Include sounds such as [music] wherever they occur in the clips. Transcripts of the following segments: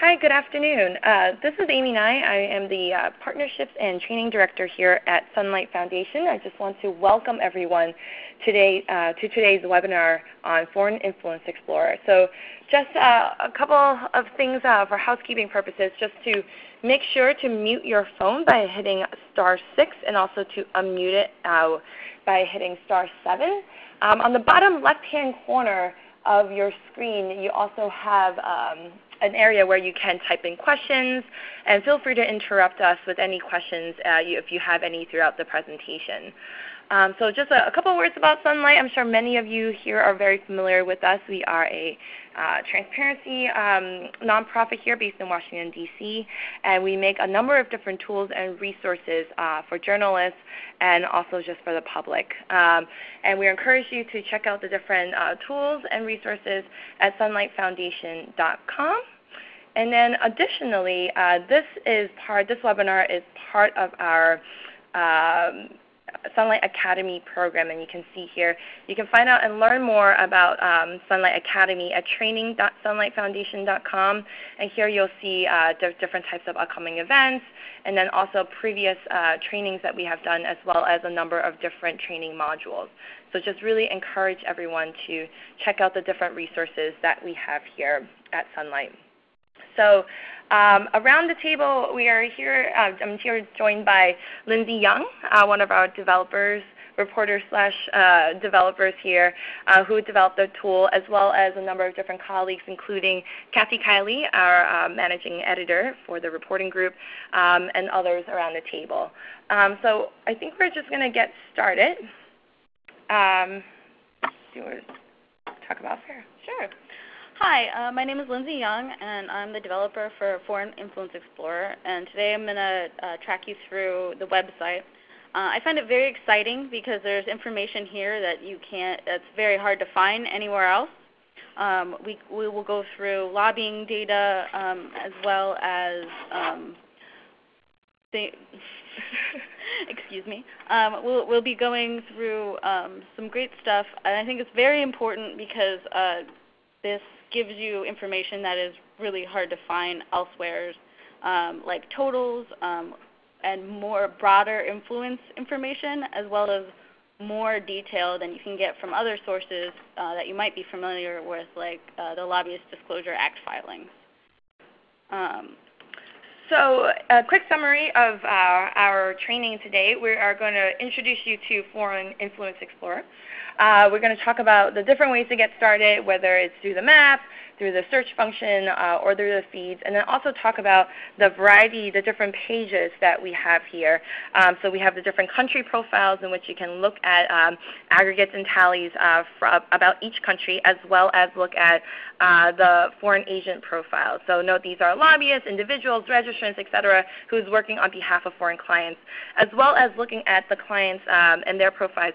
Hi, good afternoon. Uh, this is Amy Nye. I am the uh, Partnerships and Training Director here at Sunlight Foundation. I just want to welcome everyone today uh, to today's webinar on Foreign Influence Explorer. So just uh, a couple of things uh, for housekeeping purposes, just to make sure to mute your phone by hitting star 6 and also to unmute it uh, by hitting star 7. Um, on the bottom left-hand corner of your screen, you also have um, an area where you can type in questions, and feel free to interrupt us with any questions uh, you, if you have any throughout the presentation. Um, so just a, a, couple words about Sunlight. I'm sure many of you here are very familiar with us. We are a uh, transparency um, nonprofit here based in Washington, D.C., and we make a number of different tools and resources uh, for journalists and also just for the public. Um, and we encourage you to check out the different uh, tools and resources at sunlightfoundation.com. And then additionally, uh, this is part, this webinar is part of our um, Sunlight Academy program, and you can see here, you can find out and learn more about um, Sunlight Academy at training.sunlightfoundation.com. And here you'll see uh, different types of upcoming events, and then also previous uh, trainings that we have done, as well as a number of different training modules. So just really encourage everyone to check out the different resources that we have here at Sunlight. So um, around the table, we are here. Uh, I'm here joined by Lindsay Young, uh, one of our developers, reporters slash uh, developers here, uh, who developed the tool, as well as a number of different colleagues, including Kathy Kiely, our uh, managing editor for the reporting group, um, and others around the table. Um, so I think we're just going to get started. Um, do you want to talk about FARA? Sure. Hi, uh, my name is Lindsay Young, and I'm the developer for Foreign Influence Explorer. And today I'm going to uh, track you through the website. Uh, I find it very exciting because there's information here that you can't, that's very hard to find anywhere else. Um, we, we will go through lobbying data um, as well as um, [laughs] excuse me. Um, we'll, we'll be going through um, some great stuff, and I think it's very important because uh, this gives you information that is really hard to find elsewhere, um, like totals um, and more broader influence information, as well as more detail than you can get from other sources uh, that you might be familiar with, like uh, the Lobbyist Disclosure Act filings. Um, so a quick summary of uh, our training today. We are going to introduce you to Foreign Influence Explorer. Uh, we're going to talk about the different ways to get started, whether it's through the map, through the search function, uh, or through the feeds, and then also talk about the variety, the different pages that we have here. Um, so we have the different country profiles in which you can look at um, aggregates and tallies uh, about each country, as well as look at uh, the foreign agent profiles. So note these are lobbyists, individuals, registrants, etc., who's working on behalf of foreign clients, as well as looking at the clients um, and their profiles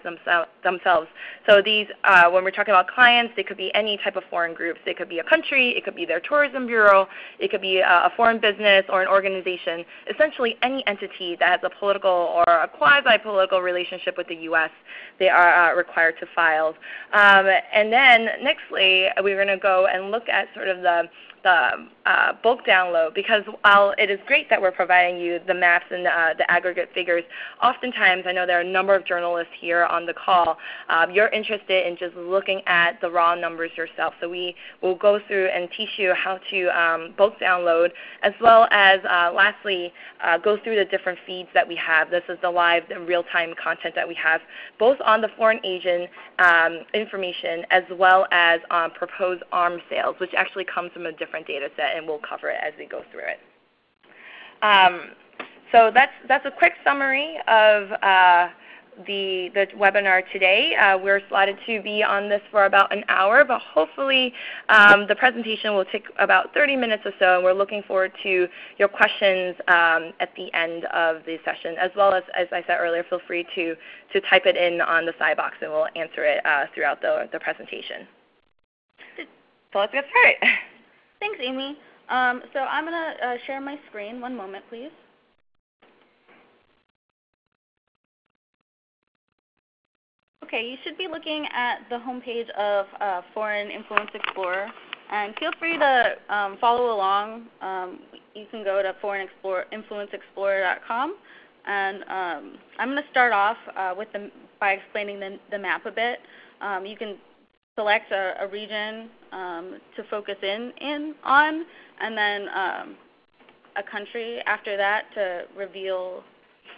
themselves. So these, uh, when we're talking about clients, they could be any type of foreign groups. They could be a country, it could be their tourism bureau, it could be a, foreign business or an organization, essentially any entity that has a political or a quasi-political relationship with the U.S. They are uh, required to file. Um, and then nextly, we're going to go and look at sort of the the uh, bulk download because while it is great that we're providing you the maps and uh, the aggregate figures, oftentimes I know there are a number of journalists here on the call. Um, you're interested in just looking at the raw numbers yourself. So we will go through and teach you how to um, bulk download as well as uh, lastly uh, go through the different feeds that we have. This is the live and real-time content that we have both on the foreign agent um, information as well as on proposed arms sales, which actually comes from a different different data set, and we'll cover it as we go through it. Um, so that's, that's a quick summary of uh, the, the webinar today. Uh, we're slotted to be on this for about an hour, but hopefully um, the presentation will take about 30 minutes or so, and we're looking forward to your questions um, at the end of the session, as well as, as I said earlier, feel free to, to type it in on the side box, and we'll answer it uh, throughout the, the presentation. So let's get started. [laughs] Thanks, Amy. Um, so I'm going to uh, share my screen. One moment, please. Okay, you should be looking at the homepage of uh, Foreign Influence Explorer. And feel free to um, follow along. Um, you can go to foreigninfluenceexplorer.com. and um, I'm going to start off uh, with the, by explaining the, the map a bit. Um, you can select a, a region um, to focus in, in on, and then um, a country after that to reveal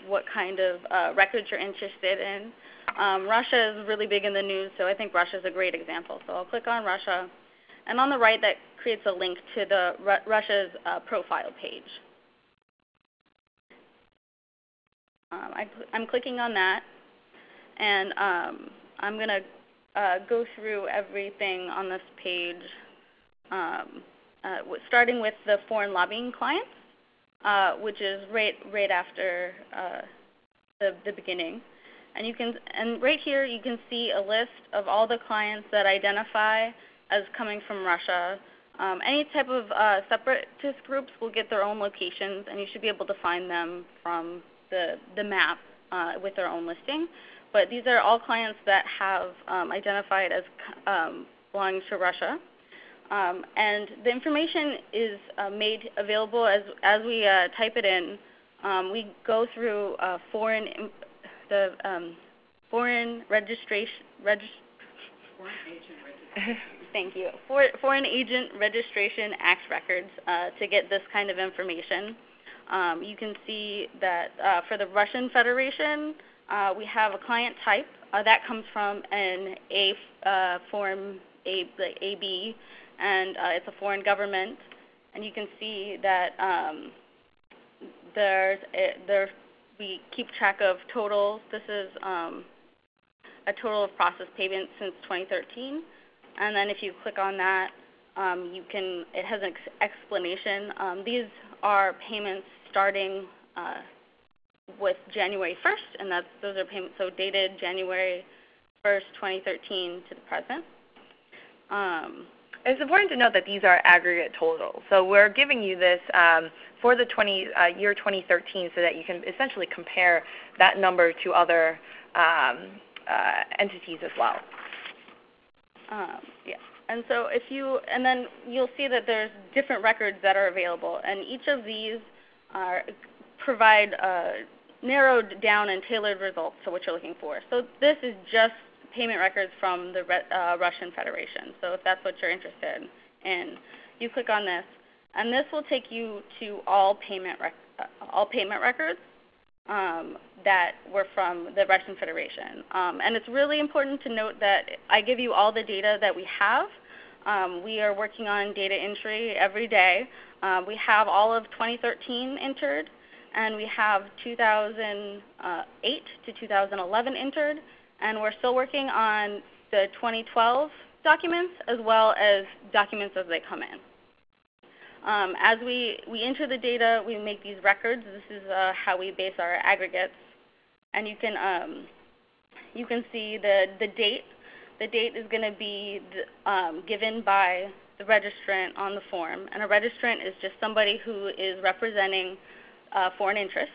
what kind of uh, records you're interested in. Um, Russia is really big in the news, so I think Russia is a great example. So I'll click on Russia. And on the right, that creates a link to the Ru Russia's uh, profile page. Um, I, am clicking on that, and um, I'm going to uh, go through everything on this page, um, uh, starting with the foreign lobbying clients, uh, which is right right after uh, the the beginning. And you can and right here you can see a list of all the clients that identify as coming from Russia. Um, any type of uh, separatist groups will get their own locations, and you should be able to find them from the the map uh, with their own listing. But these are all clients that have um, identified as um, belonging to Russia. Um, and the information is uh, made available as, as we uh, type it in. Um, we go through uh, foreign, the um, foreign registration, regist foreign [laughs] agent registration. Thank you. For, foreign Agent Registration Act records uh, to get this kind of information. Um, you can see that uh, for the Russian Federation, uh, we have a client type. Uh, that comes from an A uh, form A, AB, and uh, it's a foreign government. And you can see that um, there's a, there we keep track of totals. This is um, a total of processed payments since 2013. And then if you click on that, um, you can it has an ex explanation. Um, these are payments starting uh, with January 1st, and that's, those are payments so dated January 1st, 2013 to the present. Um, it's important to note that these are aggregate totals. So we're giving you this um, for the 20, uh, year 2013 so that you can essentially compare that number to other um, uh, entities as well. Um, yeah. And so if you, and then you'll see that there's different records that are available, and each of these are, provide uh, narrowed down and tailored results to what you're looking for. So this is just payment records from the uh, Russian Federation. So if that's what you're interested in, you click on this, and this will take you to all payment uh, all payment records um, that were from the Russian Federation. Um, and it's really important to note that I give you all the data that we have. Um, we are working on data entry every day. Uh, we have all of 2013 entered and we have 2008 to 2011 entered, and we're still working on the 2012 documents as well as documents as they come in. Um, as we, we enter the data, we make these records. This is uh, how we base our aggregates. And you can, um, you can see the, the date. The date is going to be the, um, given by the registrant on the form. And a registrant is just somebody who is representing uh, foreign interest.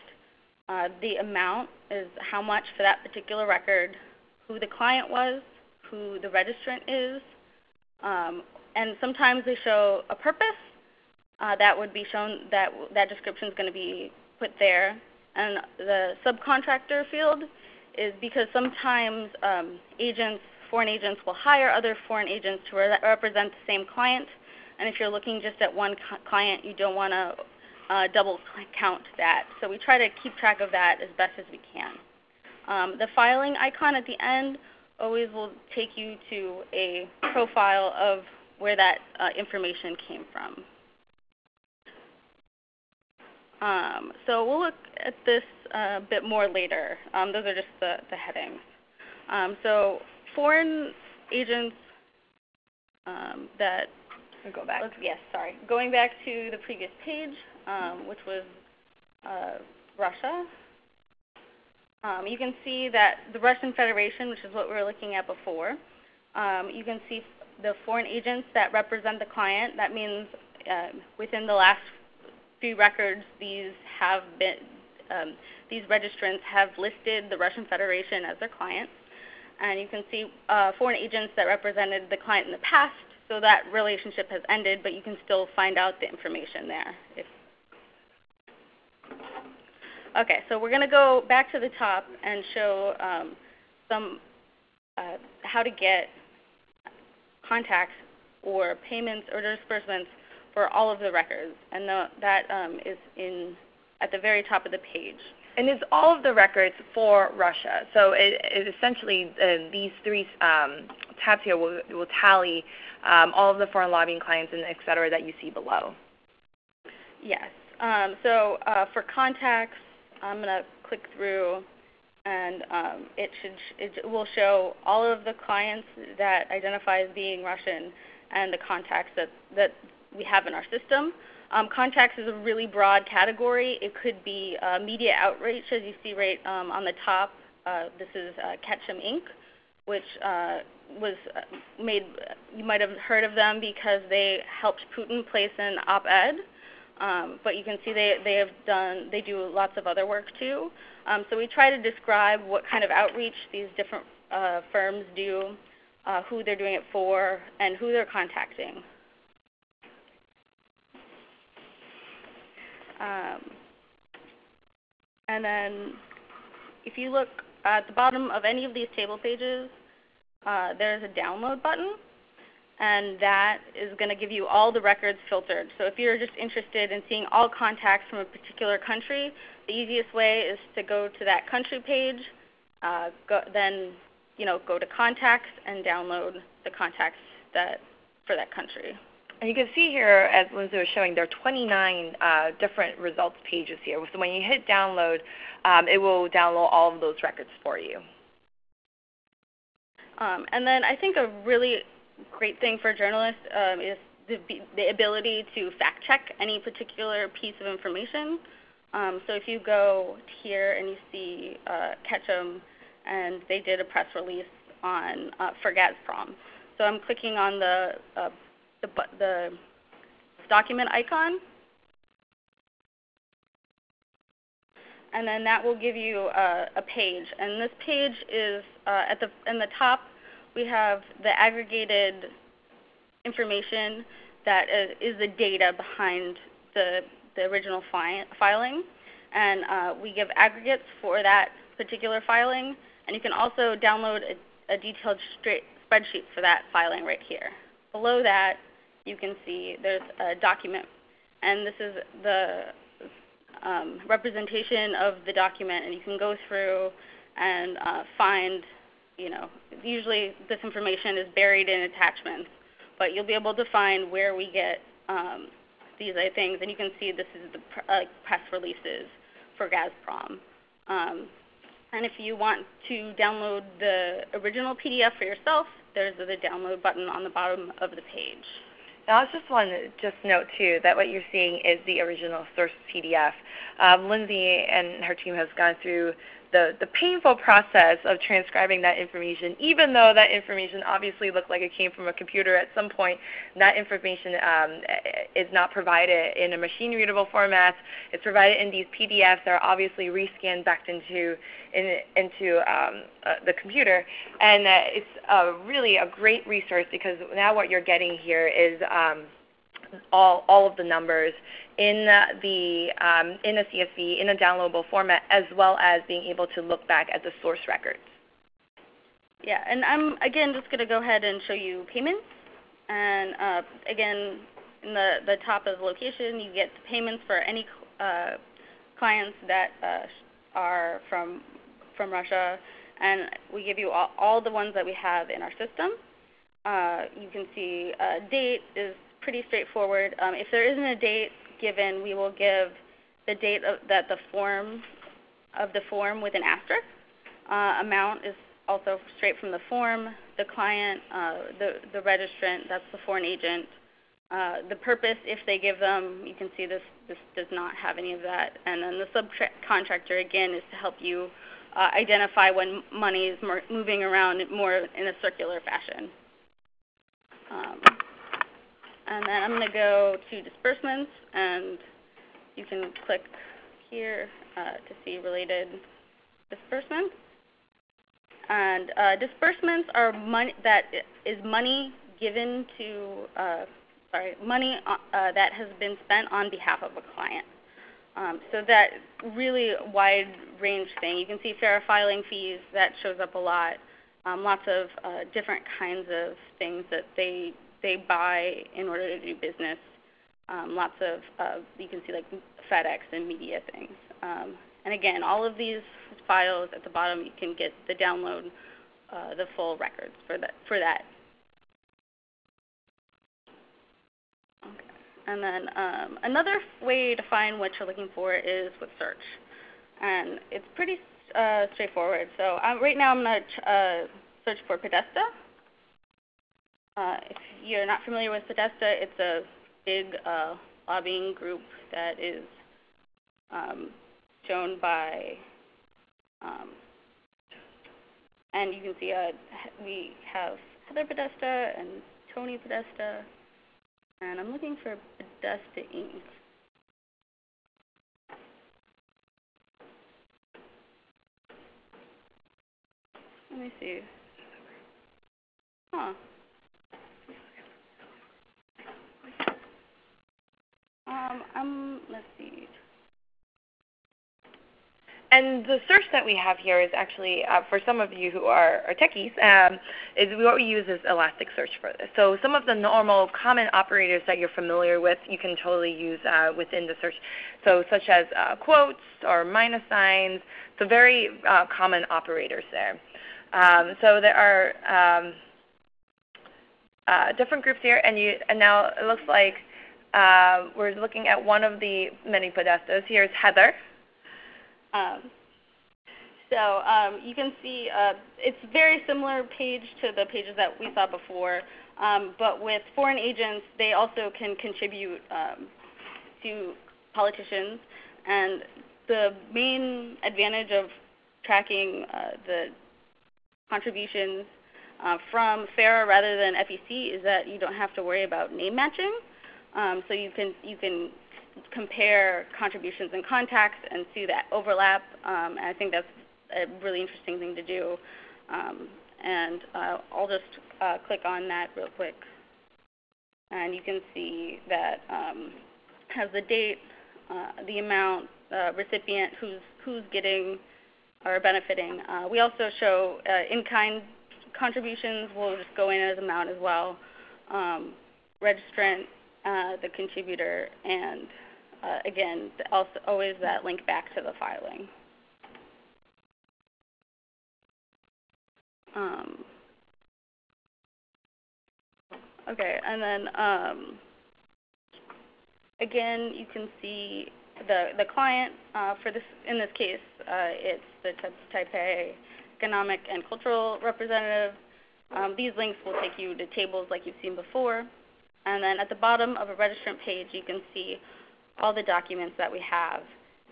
Uh, the amount is how much for that particular record, who the client was, who the registrant is, um, and sometimes they show a purpose. Uh, that would be shown that that description is going to be put there. And the subcontractor field is because sometimes um, agents, foreign agents, will hire other foreign agents to re represent the same client. And if you're looking just at one client, you don't want to uh, double count that. So we try to keep track of that as best as we can. Um, the filing icon at the end always will take you to a profile of where that uh, information came from. Um, so we'll look at this a bit more later. Um, those are just the, the headings. Um, so foreign agents um, go back. Yes, sorry. Going back to the previous page, um, which was uh, Russia. Um, you can see that the Russian Federation, which is what we were looking at before, um, you can see the foreign agents that represent the client. That means uh, within the last few records, these have been um, these registrants have listed the Russian Federation as their client. And you can see uh, foreign agents that represented the client in the past so that relationship has ended, but you can still find out the information there. If okay, so we're going to go back to the top and show um, some uh, how to get contacts or payments or disbursements for all of the records, and the, that um, is in at the very top of the page. And it's all of the records for Russia. So it, it essentially uh, these three um, tabs here will, will tally all of the foreign lobbying clients and et cetera that you see below. Yes. Um, so uh, for contacts, I'm going to click through and um, it should it will show all of the clients that identify as being Russian and the contacts that, that we have in our system. Um, contacts is a really broad category. It could be uh, media outreach, as you see right um, on the top. Uh, this is Ketchum Inc., which uh, was uh, made. You might have heard of them because they helped Putin place an op-ed. Um, but you can see they, they have done they do lots of other work too. Um, so we try to describe what kind of outreach these different uh, firms do, uh, who they're doing it for, and who they're contacting. Um, and then if you look at the bottom of any of these table pages, uh, there's a download button and that is going to give you all the records filtered. So if you're just interested in seeing all contacts from a particular country, the easiest way is to go to that country page, uh, go, then you know go to contacts and download the contacts that for that country. And you can see here, as Lindsay was showing, there are 29 uh, different results pages here. So when you hit download, um, it will download all of those records for you. Um, and then I think a really great thing for journalists um, is the, the, ability to fact check any particular piece of information. Um, so if you go here and you see uh, Ketchum, and they did a press release on uh, for Gazprom. So I'm clicking on the, uh, the, the document icon, and then that will give you a, a page. And this page is uh, at the in the top we have the aggregated information that is the data behind the, the original fi filing. And uh, we give aggregates for that particular filing. And you can also download a, a detailed spreadsheet for that filing right here. Below that, you can see there's a document. And this is the um, representation of the document. And you can go through and uh, find you know, usually this information is buried in attachments, but you'll be able to find where we get um, these things, and you can see this is the pr uh, press releases for Gazprom. Um, and if you want to download the original PDF for yourself, there's the download button on the bottom of the page. Now, I just want to just note too that what you're seeing is the original source PDF. Um, Lindsay and her team has gone through the, the painful process of transcribing that information, even though that information obviously looked like it came from a computer at some point, that information um, is not provided in a machine readable format. It's provided in these PDFs that are obviously rescanned back into, in, into um, uh, the computer. And uh, it's uh, really a great resource because now what you're getting here is um, all, all of the numbers in the um, in a CSV in a downloadable format, as well as being able to look back at the source records. Yeah, and I'm again just going to go ahead and show you payments. And uh, again, in the the top of the location, you get the payments for any uh, clients that uh, are from from Russia, and we give you all, all the ones that we have in our system. Uh, you can see uh, date is pretty straightforward. Um, if there isn't a date, given, we will give the date of, that the form of the form with an asterisk. Uh, amount is also straight from the form. The client, uh, the, the registrant, that's the foreign agent. Uh, the purpose, if they give them, you can see this, this does not have any of that. And then the subcontractor, again, is to help you uh, identify when money is moving around more in a circular fashion. And then I'm going to go to disbursements, and you can click here uh, to see related disbursements. And uh, disbursements are money that is money given to, uh, sorry, money uh, uh, that has been spent on behalf of a client. Um, so that really wide range thing. You can see FARA filing fees, that shows up a lot. Um, lots of uh, different kinds of things that they, they buy in order to do business. Um, lots of, uh, you can see like FedEx and media things. Um, and again, all of these files at the bottom, you can get the download, uh, the full records for that. For that. Okay. And then um, another way to find what you're looking for is with search. And it's pretty uh, straightforward. So um, right now I'm going to uh, search for Podesta. Uh, if you're not familiar with Podesta, it's a big uh, lobbying group that is um, shown by, um, and you can see uh, we have Heather Podesta and Tony Podesta, and I'm looking for Podesta Inc. Let me see. Huh. Um, I'm, let's see. And the search that we have here is actually, uh, for some of you who are, are techies, um, is what we use is Elasticsearch for this. So some of the normal common operators that you're familiar with, you can totally use uh, within the search. So such as uh, quotes or minus signs, so very uh, common operators there. Um, so there are um, uh, different groups here, and, you, and now it looks like uh, we're looking at one of the many Podestas. Here's Heather. Um, so um, you can see uh, it's very similar page to the pages that we saw before, um, but with foreign agents, they also can contribute um, to politicians. And the main advantage of tracking uh, the contributions uh, from FARA rather than FEC is that you don't have to worry about name matching. Um, so you can you can compare contributions and contacts and see that overlap. Um, and I think that's a really interesting thing to do. Um, and uh, I'll just uh, click on that real quick. And you can see that um, has the date, uh, the amount, uh, recipient, who's, who's getting or benefiting. Uh, we also show uh, in-kind contributions. We'll just go in as amount as well. Um, registrant, the contributor, and uh, again, also always that link back to the filing. Um, okay, and then um, again, you can see the the client uh, for this in this case, uh, it's the Taipei economic and cultural representative. Um, these links will take you to tables like you've seen before. And then at the bottom of a registrant page, you can see all the documents that we have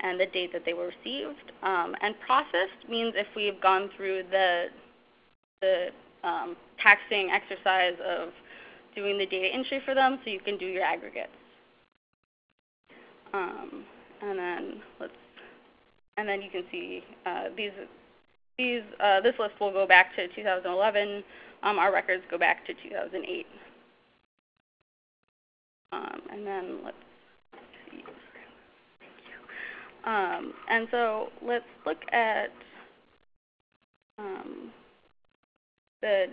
and the date that they were received. Um, and processed means if we've gone through the, the um, taxing exercise of doing the data entry for them so you can do your aggregates. Um, and then let's, and then you can see uh, these, these, uh, this list will go back to 2011. Um, our records go back to 2008. Um, and then let's see. Thank you. Um, and so let's look at um, the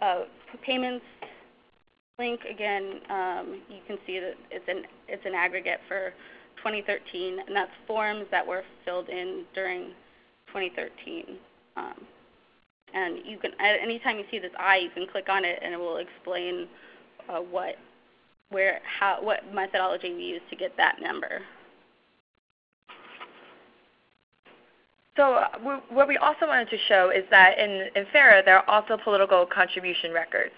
uh, payments link again. Um, you can see that it's an it's an aggregate for 2013, and that's forms that were filled in during 2013. Um, and you can, at any time you see this I, you can click on it, and it will explain uh, what, where, how, what methodology we use to get that number. So uh, what we also wanted to show is that in, in FARA there are also political contribution records.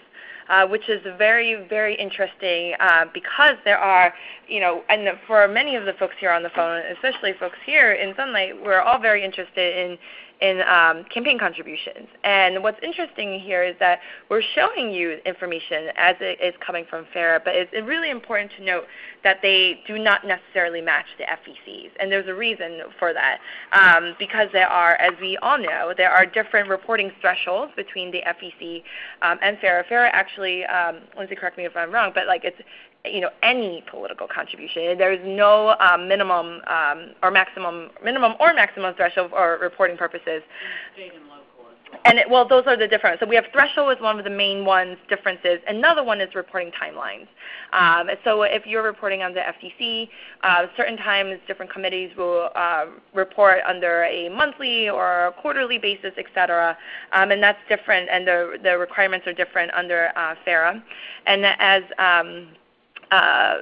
Uh, which is very, very interesting uh, because there are, you know, and for many of the folks here on the phone, especially folks here in Sunlight, we're all very interested in in um, campaign contributions. And what's interesting here is that we're showing you information as it is coming from FARA, but it's really important to note that they do not necessarily match the FECs. And there's a reason for that um, because there are, as we all know, there are different reporting thresholds between the FEC um, and FARA. FARA actually, um, Lindsay, correct me if I'm wrong, but like it's you know any political contribution. There is no um, minimum um, or maximum minimum or maximum threshold for reporting purposes. State and local And it, well, those are the different. So we have threshold is one of the main ones differences. Another one is reporting timelines. Um, so if you're reporting on the FEC, uh, certain times different committees will uh, report under a monthly or quarterly basis, et cetera. Um, and that's different, and the the requirements are different under uh, FARA. And as um, uh,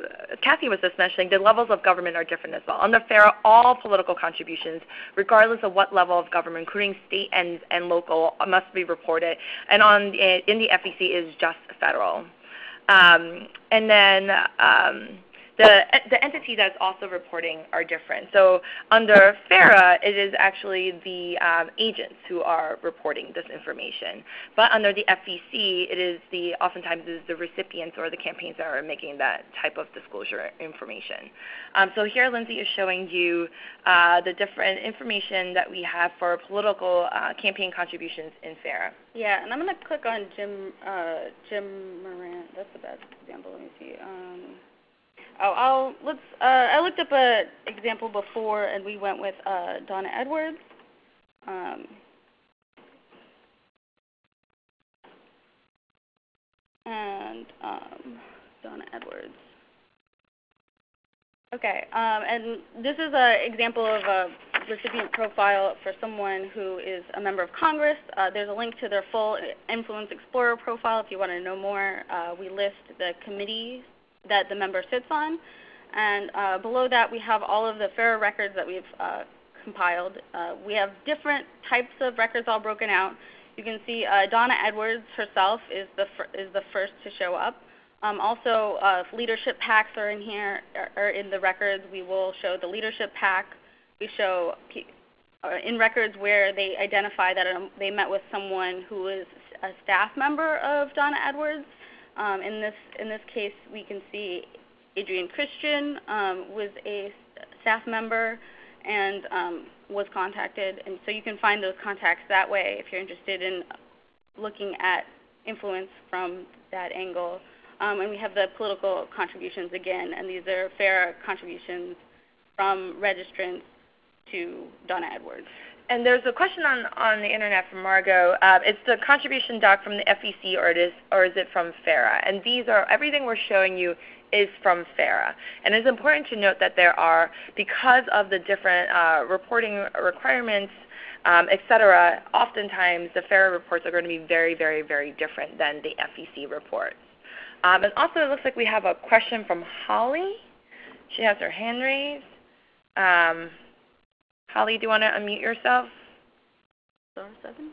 Kathy was just mentioning, the levels of government are different as well. Under FARA, all political contributions, regardless of what level of government, including state and, and local, must be reported. And on in the FEC is just federal. Um, and then um, the, the entity that's also reporting are different. So under FARA, it is actually the um, agents who are reporting this information. But under the FEC, it is the oftentimes it is the recipients or the campaigns that are making that type of disclosure information. Um, so here, Lindsay is showing you uh, the different information that we have for political uh, campaign contributions in FARA. Yeah, and I'm going to click on Jim uh, Jim Moran. That's the best example. Let me see. Um, Oh, I'll let's. Uh, I looked up a example before, and we went with uh, Donna Edwards. Um, and um, Donna Edwards. Okay, um, and this is an example of a recipient profile for someone who is a member of Congress. Uh, there's a link to their full Influence Explorer profile if you want to know more. Uh, we list the committees that the member sits on. And uh, below that, we have all of the FARA records that we've uh, compiled. Uh, we have different types of records all broken out. You can see uh, Donna Edwards herself is the, is the first to show up. Um, also, uh, leadership PACs are in here, are in the records. We will show the leadership PAC. We show uh, in records where they identify that um, they met with someone who is a staff member of Donna Edwards. Um, in this in this case, we can see Adrian Christian um, was a staff member and um, was contacted, and so you can find those contacts that way if you're interested in looking at influence from that angle. Um, and we have the political contributions again, and these are FARA contributions from registrants to Donna Edwards. And there's a question on, on the internet from Margot. Uh, it's the contribution doc from the FEC or, or is it from FARA? And these are, everything we're showing you is from FARA. And it's important to note that there are, because of the different uh, reporting requirements, um, et cetera, oftentimes the FARA reports are going to be very, very, very different than the FEC reports. Um, and also it looks like we have a question from Holly. She has her hand raised. Um, Holly, do you want to unmute yourself? Star seven.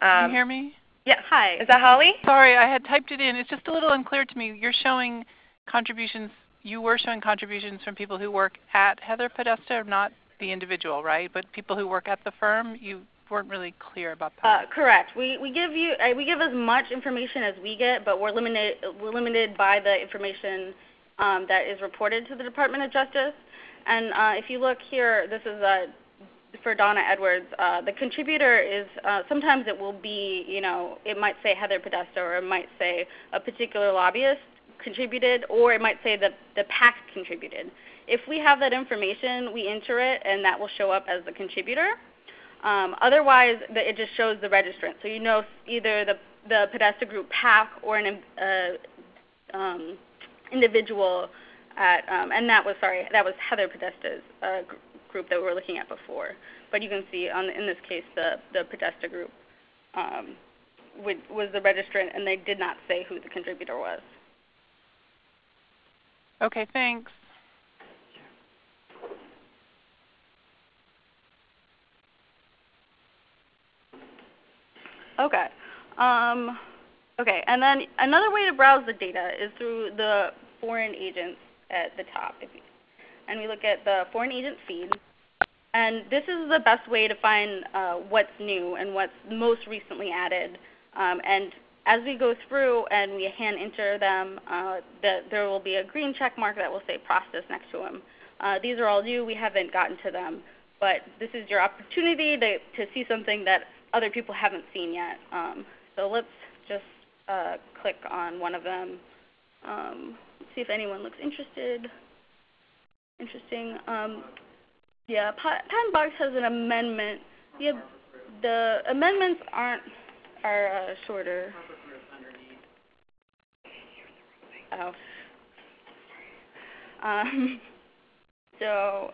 Can you um, hear me? Yes. Hi. Is that Holly? Sorry, I had typed it in. It's just a little unclear to me. You're showing contributions. You were showing contributions from people who work at Heather Podesta, not the individual, right? But people who work at the firm. You weren't really clear about that. Uh, correct. We we give you uh, we give as much information as we get, but we're limited we're limited by the information um, that is reported to the Department of Justice. And uh, if you look here, this is uh, for Donna Edwards. Uh, the contributor is uh, sometimes it will be, you know, it might say Heather Podesta or it might say a particular lobbyist contributed or it might say that the PAC contributed. If we have that information, we enter it and that will show up as the contributor. Um, otherwise, the, it just shows the registrant. So you know either the, the Podesta Group PAC or an uh, um, individual at, um, and that was sorry, that was Heather Podesta's uh, group that we were looking at before. But you can see on in this case the the Podesta group um, would, was the registrant, and they did not say who the contributor was. Okay, thanks. Okay. Um, Okay, and then another way to browse the data is through the foreign agents at the top. And we look at the foreign agent feed. And this is the best way to find uh, what's new and what's most recently added. Um, and as we go through and we hand enter them, uh, the, there will be a green check mark that will say process next to them. Uh, these are all new. We haven't gotten to them. But this is your opportunity to, to see something that other people haven't seen yet. Um, so let's just uh, click on one of them. Um, see if anyone looks interested. Interesting. Um, yeah, Patent Box has an amendment. Yeah, the amendments aren't are uh, shorter. Oh. Um, [laughs] so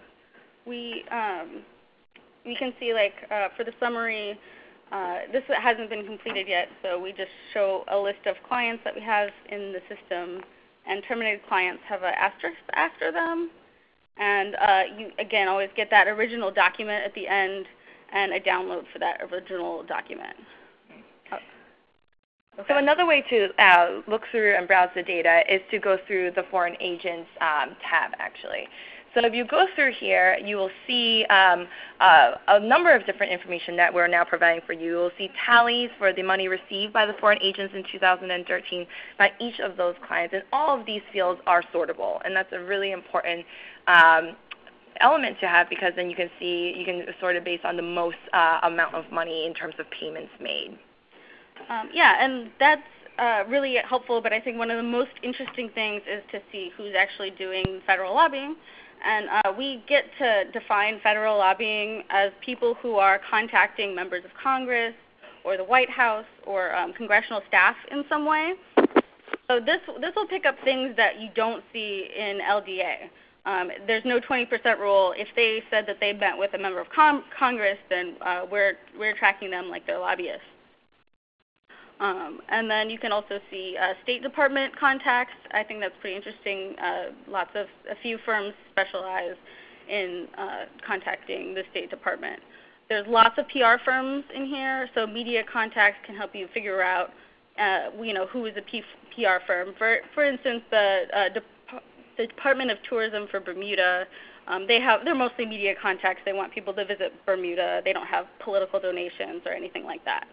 we um, we can see like uh, for the summary, uh, this hasn't been completed yet, so we just show a list of clients that we have in the system, and terminated clients have an asterisk after them. And uh, you, again, always get that original document at the end and a download for that original document. Okay. So another way to uh, look through and browse the data is to go through the Foreign Agents um, tab, actually. So if you go through here, you will see um, uh, a number of different information that we're now providing for you. You will see tallies for the money received by the foreign agents in 2013 by each of those clients. And all of these fields are sortable. And that's a really important um, element to have because then you can see, you can sort it based on the most uh, amount of money in terms of payments made. Um, yeah, and that's uh, really helpful, but I think one of the most interesting things is to see who's actually doing federal lobbying. And uh, we get to define federal lobbying as people who are contacting members of Congress or the White House or um, congressional staff in some way. So this, this will pick up things that you don't see in LDA. Um, there's no 20% rule. If they said that they met with a member of Congress, then uh, we're, we're tracking them like they're lobbyists. Um, and then you can also see uh, State Department contacts. I think that's pretty interesting. Uh, lots of a few firms specialize in uh, contacting the State Department. There's lots of PR firms in here, so media contacts can help you figure out, uh, you know, who is a P- PR firm. For for instance, the, uh, De- the Department of Tourism for Bermuda. Um, they have they're mostly media contacts. They want people to visit Bermuda. They don't have political donations or anything like that.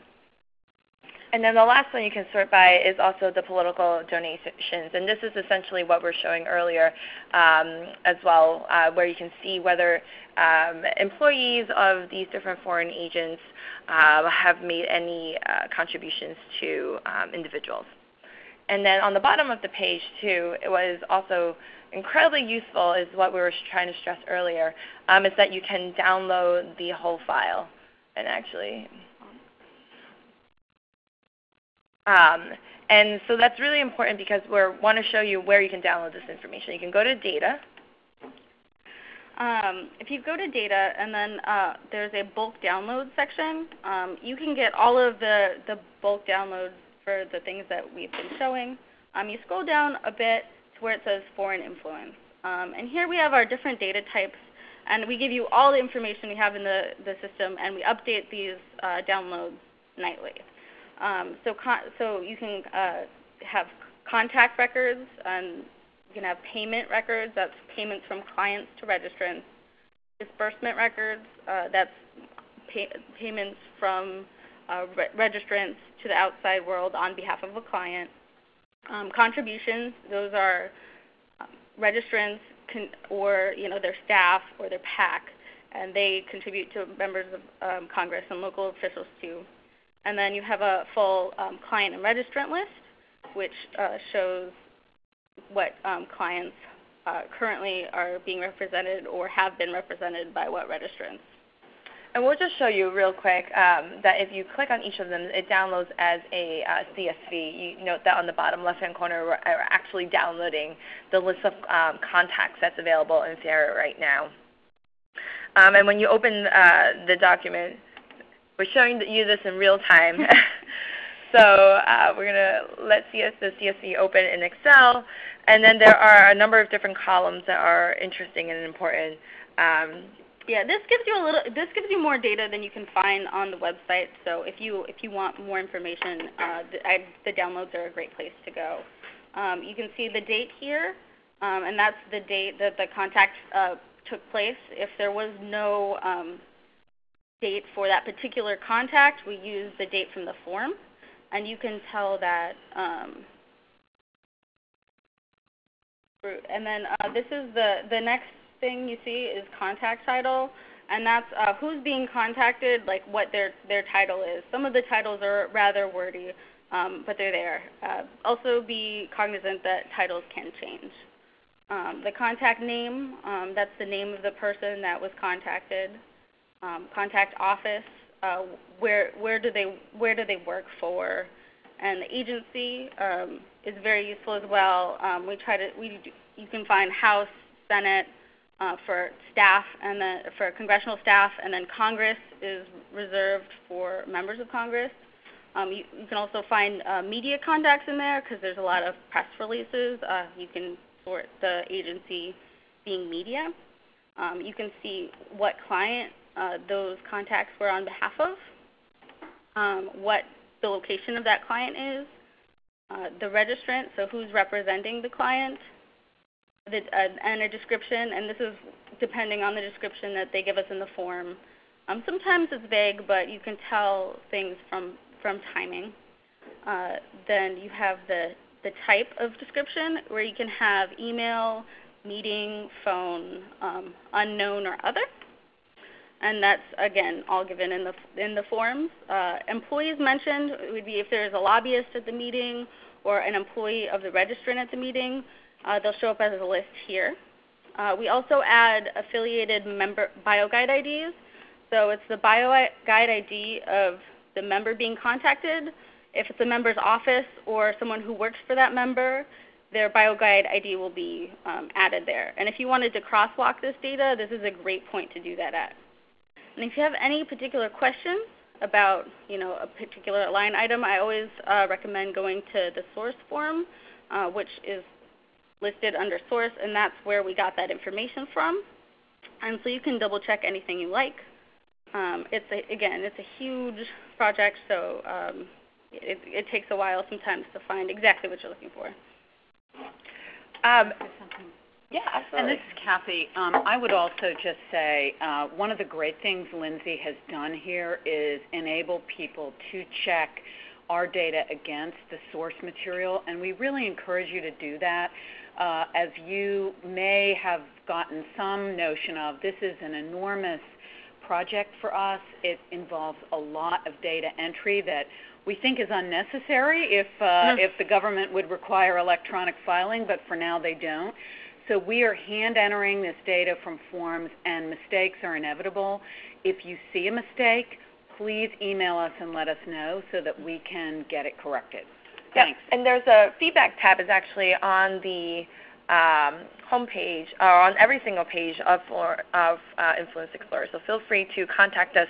And then the last one you can sort by is also the political donations. And this is essentially what we're showing earlier um, as well, uh, where you can see whether um, employees of these different foreign agents uh, have made any uh, contributions to um, individuals. And then on the bottom of the page too, it was also incredibly useful is what we were trying to stress earlier, um, is that you can download the whole file. And actually, um, and so that's really important because we want to show you where you can download this information. You can go to data. Um, if you go to data and then uh, there's a bulk download section, um, you can get all of the, the bulk downloads for the things that we've been showing. Um, you scroll down a bit to where it says foreign influence. Um, and here we have our different data types and we give you all the information we have in the, the system and we update these uh, downloads nightly. Um, so, so you can uh, have contact records, and you can have payment records. That's payments from clients to registrants. Disbursement records. Uh, that's pay payments from uh, re registrants to the outside world on behalf of a client. Um, contributions. Those are um, registrants or you know their staff or their PAC, and they contribute to members of um, Congress and local officials too. And then you have a full um, client and registrant list, which uh, shows what um, clients uh, currently are being represented or have been represented by what registrants. And we'll just show you real quick um, that if you click on each of them, it downloads as a uh, CSV. You note that on the bottom left-hand corner, we're, actually downloading the list of um, contacts that's available in Sierra right now. Um, and when you open uh, the document, we're showing you this in real time. [laughs] [laughs] so uh, we're going to let CS, the CSV open in Excel. And then there are a number of different columns that are interesting and important. Um, yeah, this gives you a little. This gives you more data than you can find on the website. So if you if you want more information, uh, the, I, the, downloads are a great place to go. Um, you can see the date here, um, and that's the date that the contact uh, took place. If there was no um, date for that particular contact, we use the date from the form, and you can tell that. Um, and then uh, this is the the next thing you see is contact title, and that's uh, who's being contacted, like what their their title is. Some of the titles are rather wordy, um, but they're there. Uh, also, be cognizant that titles can change. Um, the contact name, um, that's the name of the person that was contacted. Um, contact office, uh, where where do they where do they work for, and the agency um, is very useful as well. Um, we try to we you can find House, Senate uh, for staff, and then for congressional staff, and then Congress is reserved for members of Congress. Um, you, you, can also find uh, media contacts in there because there's a lot of press releases. Uh, you can sort the agency being media. Um, you can see what client uh, those contacts were on behalf of, um, what the location of that client is, uh, the registrant, so who's representing the client, the, uh, and a description, and this is depending on the description that they give us in the form. Um, sometimes it's vague, but you can tell things from, from timing. Uh, then you have the, the type of description where you can have email, meeting, phone, um, unknown, or other. And that's, again, all given in the, in the forms. Uh, employees mentioned would be if there's a lobbyist at the meeting or an employee of the registrant at the meeting. Uh, they'll show up as a list here. Uh, we also add affiliated member BioGuide IDs. So it's the BioGuide ID of the member being contacted. If it's a member's office or someone who works for that member, their BioGuide ID will be um, added there. And if you wanted to crosswalk this data, this is a great point to do that at. And if you have any particular questions about you know, a particular line item, I always uh, recommend going to the source form, uh, which is listed under source, and that's where we got that information from. And so you can double check anything you like. Um, it's a, again, it's a huge project, so um, it, it, takes a while sometimes to find exactly what you're looking for. Um, yeah, absolutely. And this is Kathy. Um, I would also just say uh, one of the great things Lindsay has done here is enable people to check our data against the source material, and we really encourage you to do that. Uh, as you may have gotten some notion of, this is an enormous project for us. It involves a lot of data entry that we think is unnecessary if, uh, mm. if the government would require electronic filing, but for now they don't. So we are hand entering this data from forms, and mistakes are inevitable. If you see a mistake, please email us and let us know so that we can get it corrected. Thanks. Yep. And there's a feedback tab is actually on the um, homepage or on every single page of, of uh, Influence Explorer. So feel free to contact us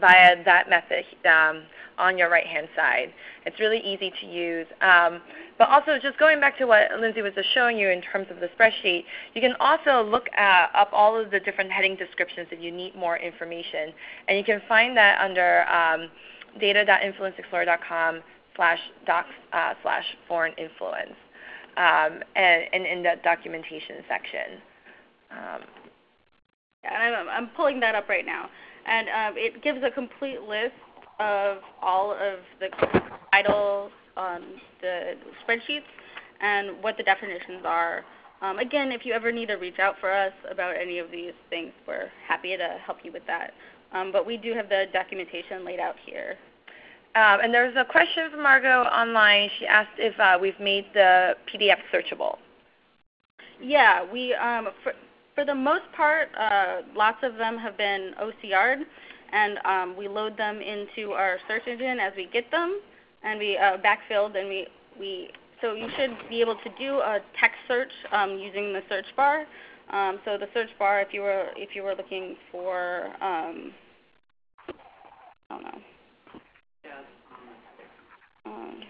via that method um, on your right-hand side. It's really easy to use. Um, but also, just going back to what Lindsay was just showing you in terms of the spreadsheet, you can also look at, up all of the different heading descriptions if you need more information. And you can find that under um, data.influenceexplorer.com slash docs uh, slash foreign influence um, and, and, in the documentation section. Um, and I'm, I'm, pulling that up right now. And um, it gives a complete list of all of the titles on the spreadsheets and what the definitions are. Um, again, if you ever need to reach out for us about any of these things, we're happy to help you with that. Um, but we do have the documentation laid out here. Um, and there's a question from Margot online. She asked if uh, we've made the PDF searchable. Yeah, we um, for, for the most part, uh, lots of them have been OCR'd, and um, we load them into our search engine as we get them, and we uh, backfilled, and we we so you should be able to do a text search um, using the search bar. Um, so the search bar, if you were if you were looking for um, I don't know um,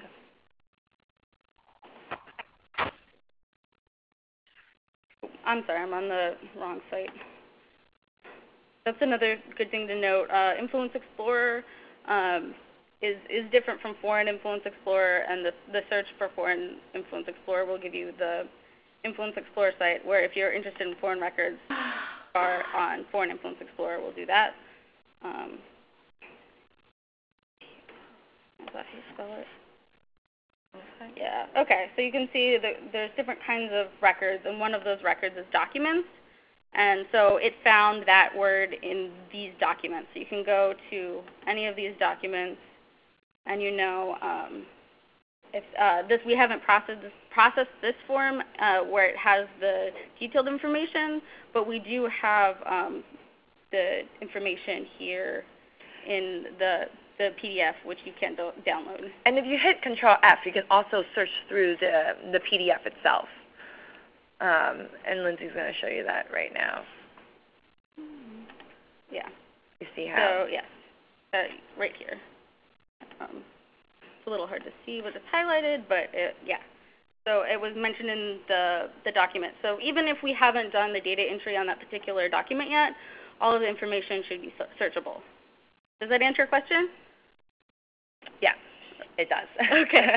I'm sorry, I'm on the wrong site. That's another good thing to note. Uh, Influence Explorer um, is, is different from Foreign Influence Explorer, and the, the search for Foreign Influence Explorer will give you the Influence Explorer site, where if you're interested in foreign records, [sighs] bar on Foreign Influence Explorer we'll do that. Um, is that how you spell it? Yeah. Okay. So you can see that there's different kinds of records, and one of those records is documents. And so it found that word in these documents. So you can go to any of these documents, and you know um, if uh, this we haven't processed this, processed this form uh, where it has the detailed information, but we do have um, the information here in the the PDF, which you can do- download. And if you hit Control F, you can also search through the, the PDF itself. Um, and Lindsay's going to show you that right now. Yeah. You see how? So yes, uh, right here. Um, it's a little hard to see what is highlighted, but it, yeah. So it was mentioned in the, the document. So even if we haven't done the data entry on that particular document yet, all of the information should be searchable. Does that answer your question? Yeah, it does. [laughs] Okay.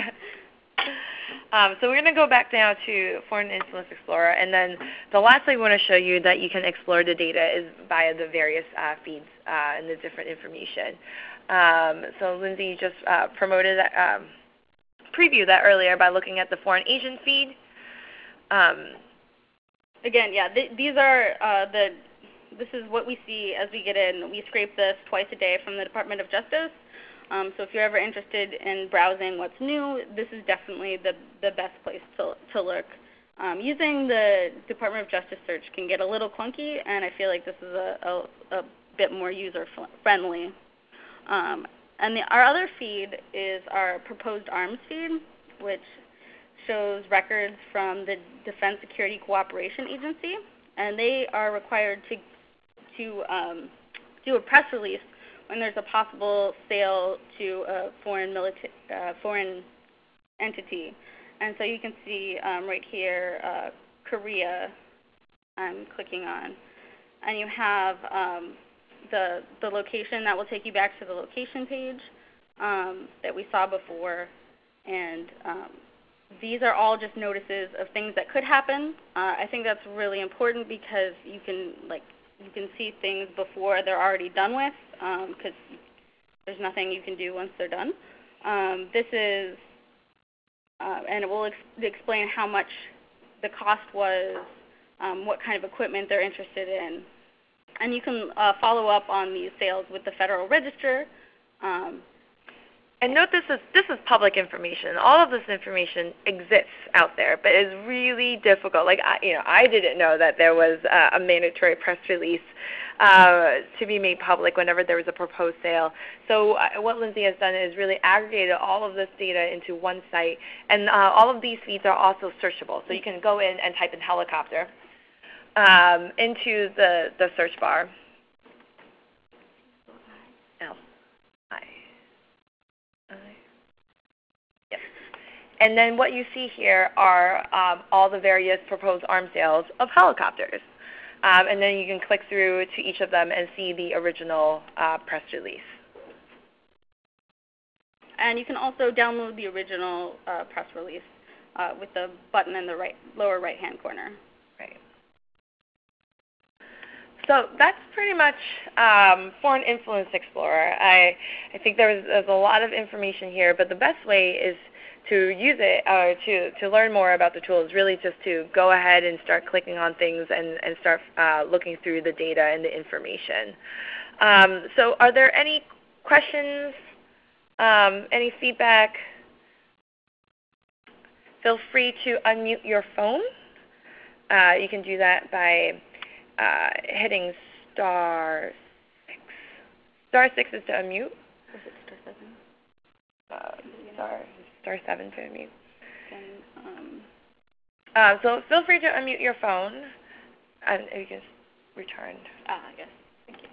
um, so we're going to go back now to Foreign Influence Explorer, and then the last thing we want to show you that you can explore the data is via the various uh, feeds uh, and the different information. Um, so Lindsay just uh, promoted that, um, preview that earlier by looking at the foreign agent feed. Um, Again, yeah, th these are uh, the this is what we see as we get in. We scrape this twice a day from the Department of Justice. Um, so if you're ever interested in browsing what's new, this is definitely the, the best place to, to look. Um, using the Department of Justice search can get a little clunky, and I feel like this is a, a, a bit more user-friendly. Um, and the, our other feed is our proposed arms feed, which shows records from the Defense Security Cooperation Agency, and they are required to to um, do a press release when there's a possible sale to a foreign uh, foreign entity. And so you can see um, right here, uh, Korea. I'm clicking on, and you have um, the the location that will take you back to the location page um, that we saw before, and um, these are all just notices of things that could happen. Uh, I think that's really important because you can like you can see things before they're already done with because um, there's nothing you can do once they're done. Um, this is, uh, and it will ex explain how much the cost was, um, what kind of equipment they're interested in. And you can uh, follow up on these sales with the Federal Register. Um, and note this is this is public information. All of this information exists out there, but it's really difficult. Like I, you know, I didn't know that there was a, mandatory press release uh, to be made public whenever there was a proposed sale. So uh, what Lindsay has done is really aggregated all of this data into one site, and uh, all of these feeds are also searchable. So you can go in and type in helicopter um, into the the search bar. And then what you see here are um, all the various proposed arm sales of helicopters. Um, and then you can click through to each of them and see the original uh, press release. And you can also download the original uh, press release uh, with the button in the right, lower right-hand corner. Right. So that's pretty much um, Foreign Influence Explorer. I, I think there's, there's a lot of information here, but the best way is to use it or to, to learn more about the tool is really just to go ahead and start clicking on things and, and start uh, looking through the data and the information. Um, so are there any questions, um, any feedback? Feel free to unmute your phone. Uh, you can do that by uh, hitting star 6. Star 6 is to unmute. Is it star 7? Uh, star star seven to unmute. And, um, uh, so feel free to unmute your phone, and you can return. Ah, yes. Thank you.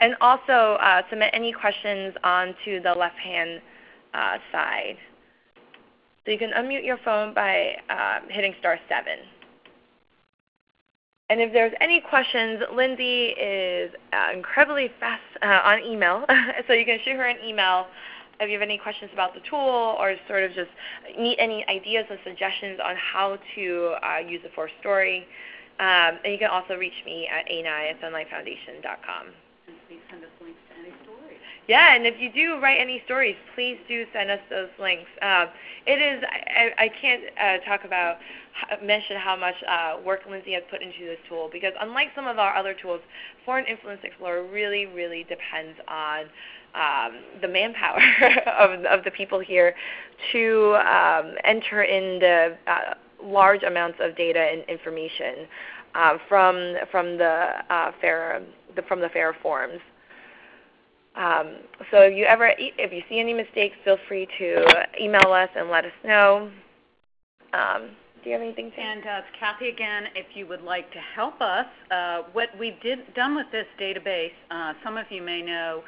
And also uh, submit any questions onto the left-hand uh, side. So you can unmute your phone by um, hitting star seven. And if there's any questions, Lindsay is uh, incredibly fast uh, on email, [laughs] so you can shoot her an email if you have any questions about the tool or sort of just need any ideas or suggestions on how to uh, use it for story, Um, and you can also reach me at a9 at sunlightfoundation.com. And please send us links. Yeah, and if you do write any stories, please do send us those links. Um, it is I, I can't uh, talk about mention how much uh, work Lindsay has put into this tool because unlike some of our other tools, Foreign Influence Explorer really really depends on um, the manpower [laughs] of, of the people here to um, enter in the uh, large amounts of data and information uh, from from the uh, FARA the, from the FARA forms. Um, so if you ever, if you see any mistakes, feel free to email us and let us know. Um, do you have anything to And uh, Kathy again, if you would like to help us, uh, what we've did, done with this database, uh, some of you may know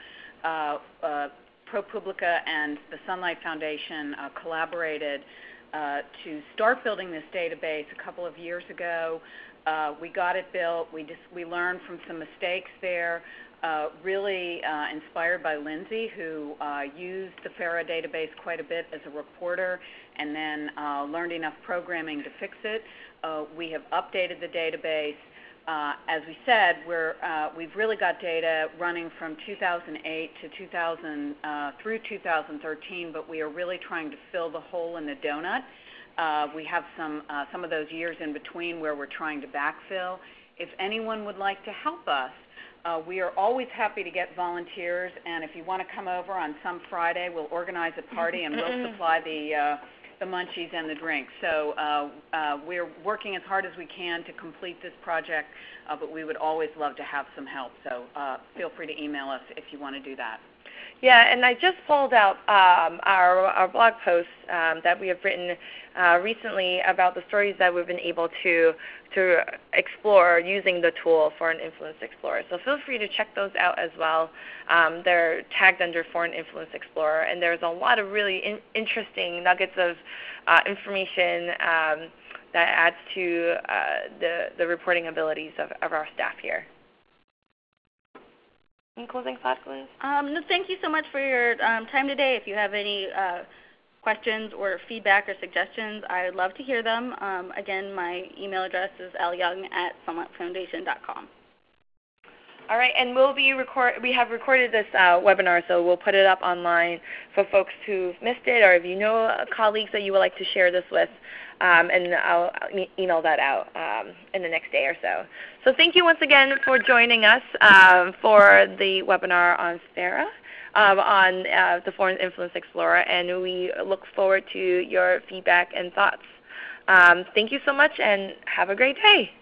uh, uh, ProPublica and the Sunlight Foundation uh, collaborated to start building this database a couple of years ago. we got it built. We, just, we learned from some mistakes there. Uh, really uh, inspired by Lindsay, who uh, used the FARA database quite a bit as a reporter and then uh, learned enough programming to fix it. Uh, we have updated the database. Uh, as we said, we're, we've really got data running from 2008 to 2000 through 2013, but we are really trying to fill the hole in the donut. we have some, some of those years in between where we're trying to backfill. If anyone would like to help us, uh, we are always happy to get volunteers, and if you want to come over on some Friday, we'll organize a party and we'll supply the uh, the munchies and the drinks. So uh, uh, we're working as hard as we can to complete this project, uh, but we would always love to have some help. So uh, feel free to email us if you want to do that. Yeah, and I just pulled out um, our, our blog post um, that we have written uh, recently about the stories that we've been able to to explore using the tool Foreign Influence Explorer. So feel free to check those out as well. Um, they're tagged under Foreign Influence Explorer, and there's a lot of really in interesting nuggets of uh, information um, that adds to uh, the, the reporting abilities of, of our staff here. Any closing thoughts, Liz? Um, no, thank you so much for your um, time today. If you have any uh, questions or feedback or suggestions, I would love to hear them. Um, again, my email address is lyoung at sunlightfoundation.com. All right, and we'll be record. We have recorded this uh, webinar, so we'll put it up online for folks who've missed it, or if you know uh, colleagues that you would like to share this with, um, and I'll email that out um, in the next day or so. So thank you once again for joining us um, for the webinar on FARA. Um, on uh, the Foreign Influence Explorer, and we look forward to your feedback and thoughts. Um, thank you so much, and have a great day.